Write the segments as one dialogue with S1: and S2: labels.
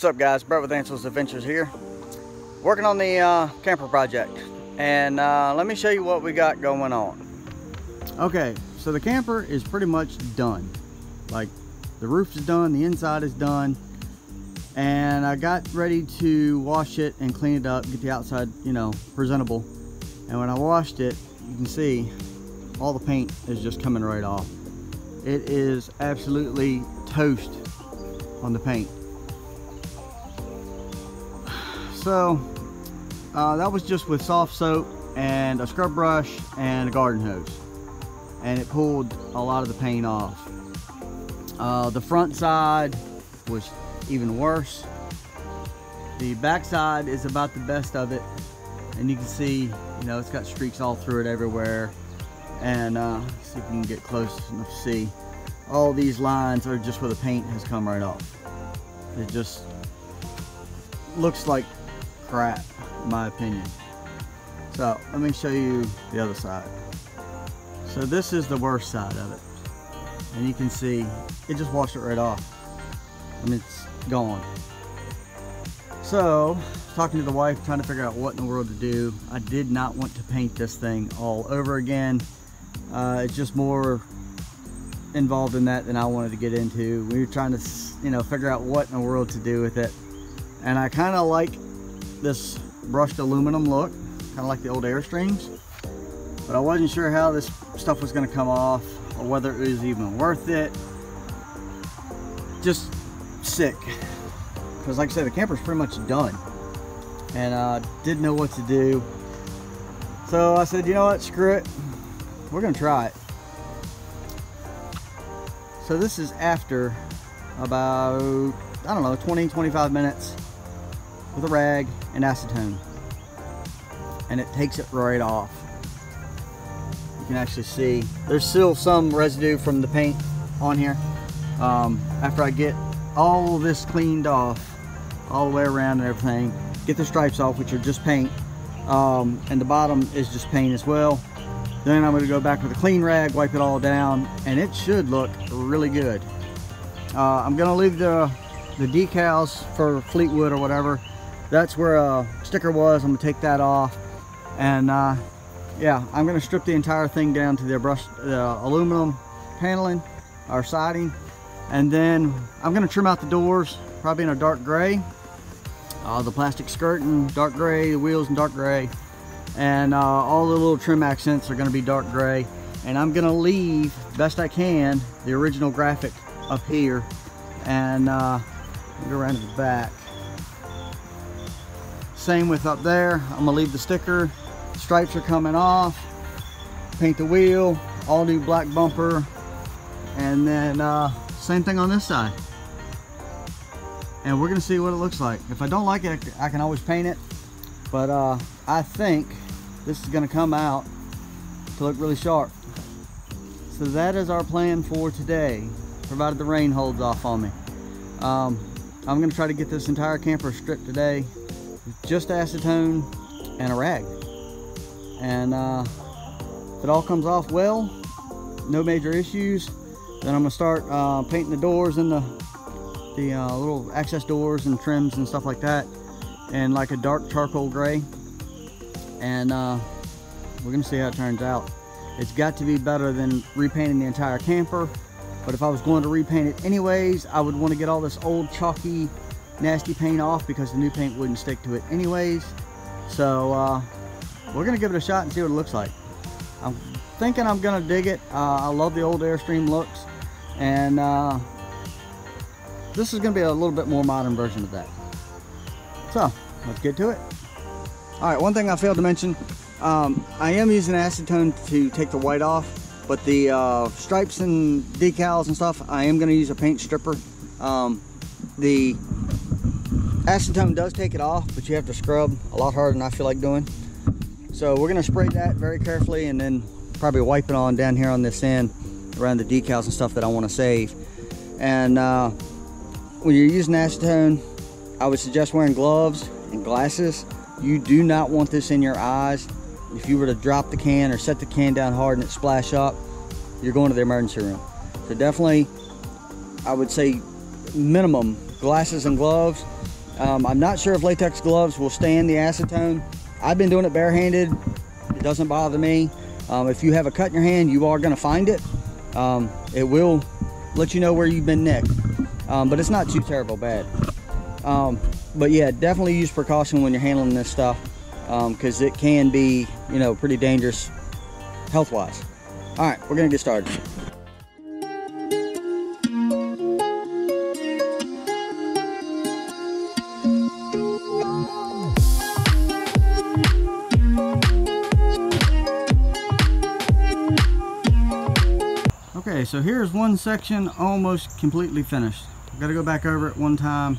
S1: What's up guys, Brett with Ancell's Adventures here. Working on the uh, camper project. And uh, let me show you what we got going on. Okay, so the camper is pretty much done. Like the roof is done, the inside is done. And I got ready to wash it and clean it up, get the outside, you know, presentable. And when I washed it, you can see all the paint is just coming right off. It is absolutely toast on the paint. So uh, that was just with soft soap and a scrub brush and a garden hose. And it pulled a lot of the paint off. Uh, the front side was even worse. The back side is about the best of it. And you can see, you know, it's got streaks all through it everywhere. And uh, see if you can get close enough to see. All these lines are just where the paint has come right off. It just looks like crap, in my opinion. So let me show you the other side. So this is the worst side of it. And you can see, it just washed it right off. Mean, it's gone. So, talking to the wife, trying to figure out what in the world to do. I did not want to paint this thing all over again. Uh, it's just more involved in that than I wanted to get into. We were trying to, you know, figure out what in the world to do with it. And I kind of like this brushed aluminum look, kind of like the old Airstreams. But I wasn't sure how this stuff was going to come off or whether it was even worth it. Just sick. Because like I said, the camper's pretty much done. And uh, didn't know what to do. So I said, you know what, screw it. We're going to try it. So this is after about, I don't know, 20, 25 minutes with a rag and acetone. And it takes it right off. You can actually see there's still some residue from the paint on here. Um, after I get all this cleaned off, all the way around and everything, get the stripes off, which are just paint, um, and the bottom is just paint as well. Then I'm going to go back with a clean rag, wipe it all down, and it should look really good. Uh, I'm going to leave the, the decals for Fleetwood or whatever that's where a sticker was. I'm gonna take that off. And uh, yeah, I'm gonna strip the entire thing down to the brushed aluminum paneling or siding. And then I'm gonna trim out the doors, probably in a dark gray. Uh, the plastic skirt in dark gray, the wheels in dark gray. And uh, all the little trim accents are gonna be dark gray. And I'm gonna leave, best I can, the original graphic up here. And uh, go around to the back. Same with up there. I'm gonna leave the sticker. Stripes are coming off. Paint the wheel, all new black bumper. And then uh, same thing on this side. And we're gonna see what it looks like. If I don't like it, I can always paint it. But uh, I think this is gonna come out to look really sharp. So that is our plan for today, provided the rain holds off on me. Um, I'm gonna try to get this entire camper stripped today just acetone and a rag. And uh, if it all comes off well, no major issues, then I'm gonna start uh, painting the doors and the, the uh, little access doors and trims and stuff like that and like a dark charcoal gray. And uh, we're gonna see how it turns out. It's got to be better than repainting the entire camper. But if I was going to repaint it anyways, I would want to get all this old chalky nasty paint off because the new paint wouldn't stick to it anyways. So uh, we're gonna give it a shot and see what it looks like. I'm thinking I'm gonna dig it. Uh, I love the old Airstream looks and uh, this is gonna be a little bit more modern version of that. So let's get to it. All right, one thing I failed to mention, um, I am using acetone to take the white off, but the uh, stripes and decals and stuff, I am gonna use a paint stripper. Um, the Acetone does take it off, but you have to scrub a lot harder than I feel like doing. So we're gonna spray that very carefully and then probably wipe it on down here on this end around the decals and stuff that I wanna save. And uh, when you're using acetone, I would suggest wearing gloves and glasses. You do not want this in your eyes. If you were to drop the can or set the can down hard and it splash up, you're going to the emergency room. So definitely, I would say minimum glasses and gloves Um, I'm not sure if latex gloves will stand the acetone. I've been doing it barehanded. It doesn't bother me. Um, if you have a cut in your hand, you are going to find it. Um, it will let you know where you've been nicked. Um, but it's not too terrible bad. Um, but yeah, definitely use precaution when you're handling this stuff because um, it can be, you know, pretty dangerous health-wise. All right, we're gonna get started. Okay, so here's one section almost completely finished. I've got to go back over it one time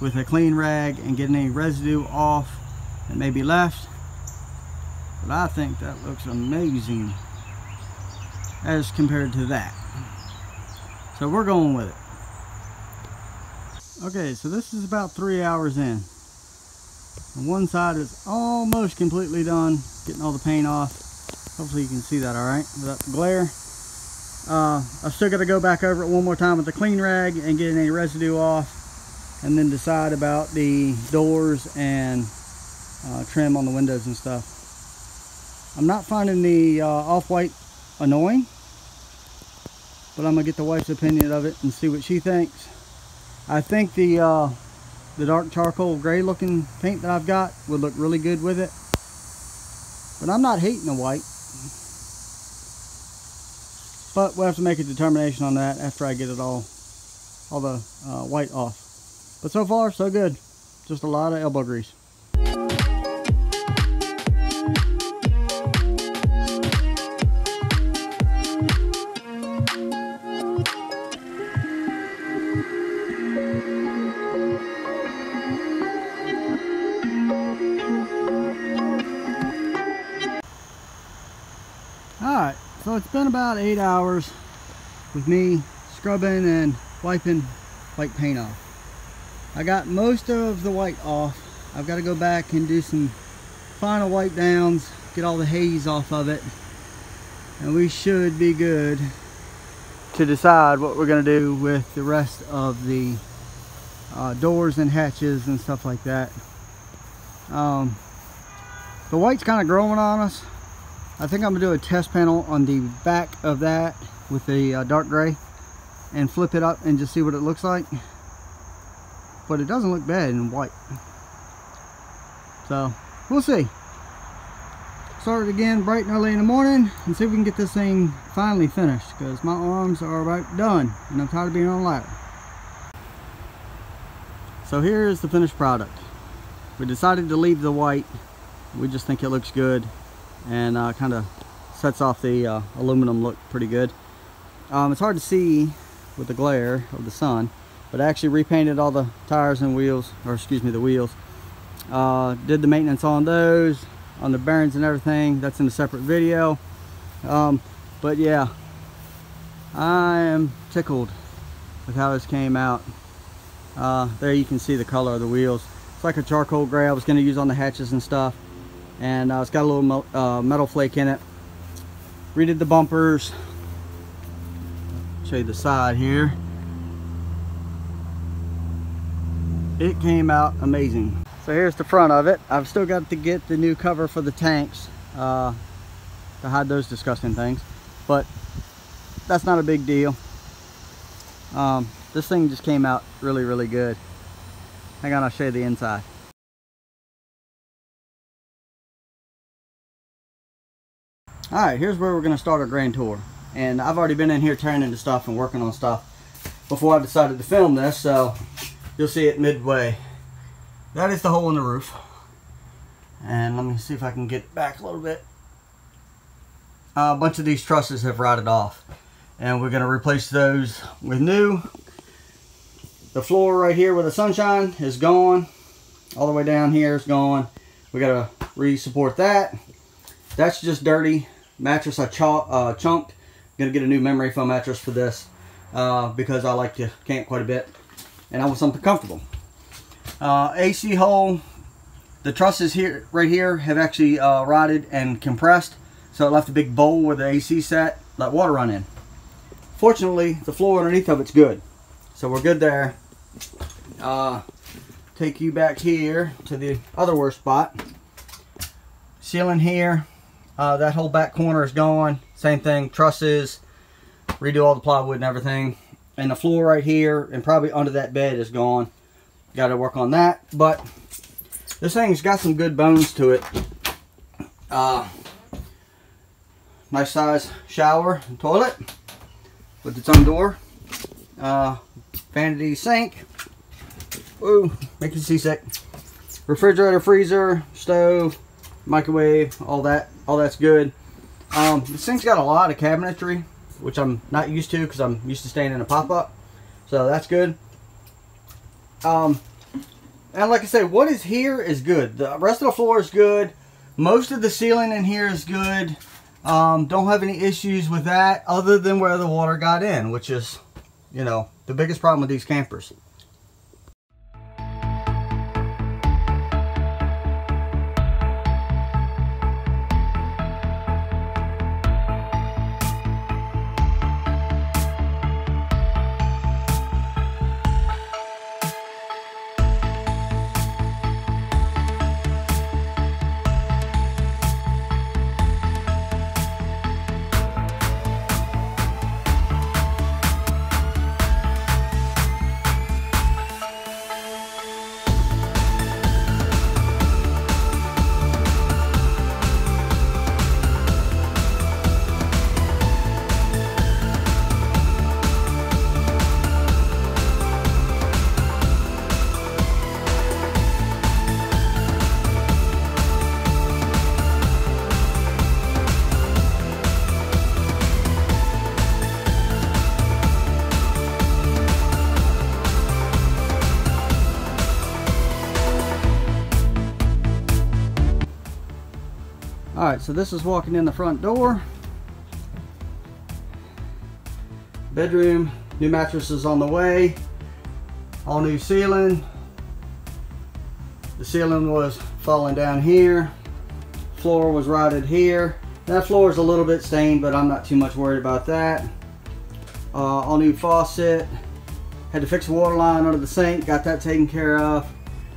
S1: with a clean rag and get any residue off that may be left. But I think that looks amazing as compared to that. So we're going with it. Okay, so this is about three hours in. one side is almost completely done, getting all the paint off. Hopefully you can see that all right without the glare. Uh, I've still got to go back over it one more time with the clean rag and get any residue off and then decide about the doors and uh, trim on the windows and stuff. I'm not finding the uh, off-white annoying, but I'm gonna get the wife's opinion of it and see what she thinks. I think the uh, the dark charcoal gray looking paint that I've got would look really good with it, but I'm not hating the white. But we'll have to make a determination on that after I get it all, all the uh, white off. But so far, so good. Just a lot of elbow grease. It's been about eight hours with me scrubbing and wiping white paint off. I got most of the white off. I've got to go back and do some final wipe downs, get all the haze off of it, and we should be good to decide what we're going to do with the rest of the uh, doors and hatches and stuff like that. Um, the white's kind of growing on us. I think I'm to do a test panel on the back of that with the uh, dark gray and flip it up and just see what it looks like but it doesn't look bad in white. So, we'll see. Start it again bright and early in the morning and see if we can get this thing finally finished because my arms are about done and I'm tired of being on ladder. So here's the finished product. We decided to leave the white. We just think it looks good and uh, kind of sets off the uh, aluminum look pretty good. Um, it's hard to see with the glare of the sun but I actually repainted all the tires and wheels or excuse me the wheels. Uh, did the maintenance on those on the bearings and everything. That's in a separate video. Um, but yeah I am tickled with how this came out. Uh, there you can see the color of the wheels. It's like a charcoal gray I was going to use on the hatches and stuff and uh, it's got a little uh, metal flake in it. Redid the bumpers. Show you the side here. It came out amazing. So here's the front of it. I've still got to get the new cover for the tanks uh, to hide those disgusting things but that's not a big deal. Um, this thing just came out really really good. Hang on I'll show you the inside Alright, here's where we're going to start our grand tour. And I've already been in here tearing into stuff and working on stuff before I decided to film this, so you'll see it midway. That is the hole in the roof. And let me see if I can get back a little bit. Uh, a bunch of these trusses have rotted off. And we're going to replace those with new. The floor right here where the sunshine is gone. All the way down here is gone. We got to re-support that. That's just dirty. Mattress I ch uh, chunked. Going to get a new memory foam mattress for this. Uh, because I like to camp quite a bit and I want something comfortable. Uh, AC hole, the trusses here, right here, have actually uh, rotted and compressed, so it left a big bowl where the AC sat, let water run in. Fortunately, the floor underneath of it's good, so we're good there. Uh, take you back here to the other worst spot. Ceiling here, uh, that whole back corner is gone. Same thing, trusses, redo all the plywood and everything. And the floor right here and probably under that bed is gone. Got to work on that. But this thing's got some good bones to it. Uh, nice size shower and toilet with its own door. Uh, vanity sink. Ooh, make you seasick. Refrigerator, freezer, stove, microwave, all that, all that's good. Um, this thing's got a lot of cabinetry, which I'm not used to because I'm used to staying in a pop-up. So that's good. Um, and like I said, what is here is good. The rest of the floor is good. Most of the ceiling in here is good. Um, don't have any issues with that other than where the water got in, which is, you know, the biggest problem with these campers. Right, so this is walking in the front door. Bedroom, new mattresses on the way. All new ceiling. The ceiling was falling down here. Floor was rotted here. That floor is a little bit stained, but I'm not too much worried about that. Uh, all new faucet. Had to fix the water line under the sink, got that taken care of.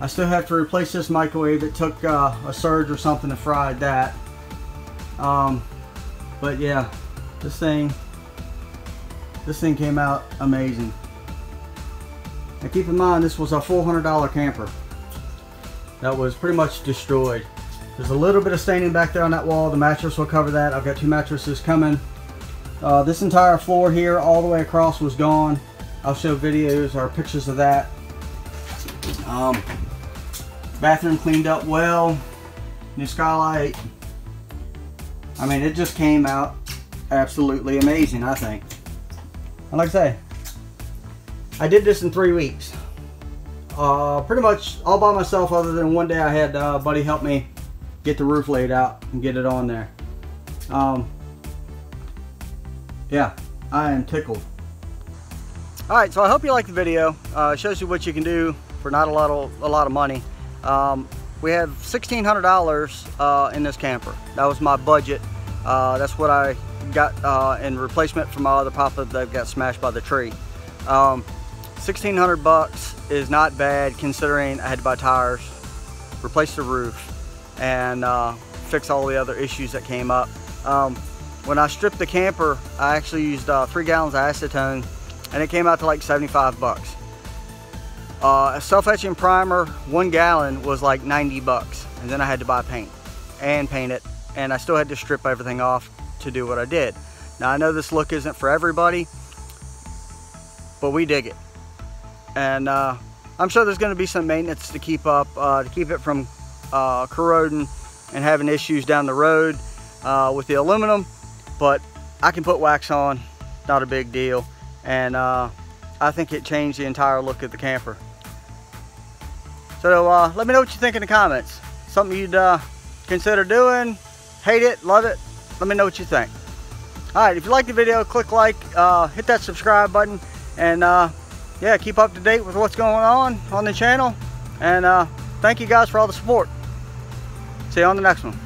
S1: I still have to replace this microwave. It took uh, a surge or something to fry that. Um, but yeah, this thing, this thing came out amazing. Now keep in mind, this was a $400 camper that was pretty much destroyed. There's a little bit of staining back there on that wall. The mattress will cover that. I've got two mattresses coming. Uh, this entire floor here, all the way across, was gone. I'll show videos or pictures of that. Um, bathroom cleaned up well. New skylight. I mean, it just came out absolutely amazing, I think. And like I say, I did this in three weeks. Uh, pretty much all by myself other than one day I had uh, buddy help me get the roof laid out and get it on there. Um, yeah, I am tickled. Alright, so I hope you liked the video. Uh, shows you what you can do for not a lot of, a lot of money. Um, we have $1,600 uh, in this camper. That was my budget. Uh, that's what I got uh, in replacement for my other pop-up that got smashed by the tree. Um, 1600 bucks is not bad considering I had to buy tires, replace the roof, and uh, fix all the other issues that came up. Um, when I stripped the camper, I actually used uh, three gallons of acetone and it came out to like 75 bucks. Uh, a self-etching primer, one gallon was like 90 bucks. And then I had to buy paint and paint it. And I still had to strip everything off to do what I did. Now I know this look isn't for everybody, but we dig it. And uh, I'm sure there's gonna be some maintenance to keep up, uh, to keep it from uh, corroding and having issues down the road uh, with the aluminum. But I can put wax on, not a big deal. And uh, I think it changed the entire look of the camper. So uh, let me know what you think in the comments. Something you'd uh, consider doing, hate it, love it, let me know what you think. All right, if you like the video, click like, uh, hit that subscribe button, and uh, yeah, keep up to date with what's going on on the channel. And uh, thank you guys for all the support. See you on the next one.